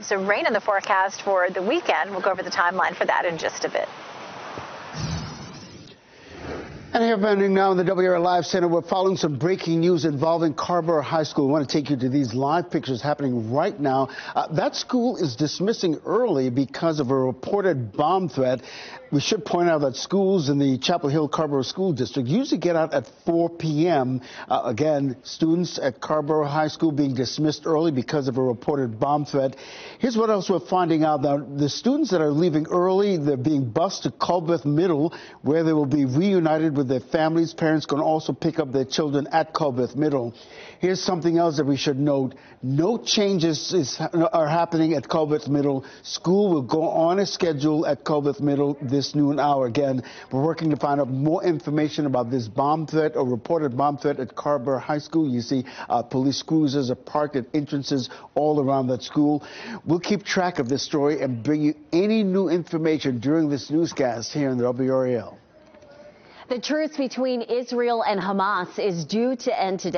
Some rain in the forecast for the weekend. We'll go over the timeline for that in just a bit. And here happening now in the WRAL Live Center, we're following some breaking news involving Carrboro High School. We want to take you to these live pictures happening right now. Uh, that school is dismissing early because of a reported bomb threat. We should point out that schools in the Chapel Hill Carrboro School District usually get out at 4 p.m. Uh, again, students at Carrboro High School being dismissed early because of a reported bomb threat. Here's what else we're finding out. Now, the students that are leaving early, they're being bused to Culbreth Middle, where they will be reunited with their families. Parents can also pick up their children at Culbreth Middle. Here's something else that we should note. No changes is, are happening at Culbreth Middle. School will go on a schedule at Culbreth Middle this noon hour. Again, we're working to find out more information about this bomb threat or reported bomb threat at Carrboro High School. You see uh, police cruisers are parked at entrances all around that school. We'll keep track of this story and bring you any new information during this newscast here in the WRAL. The truce between Israel and Hamas is due to end today.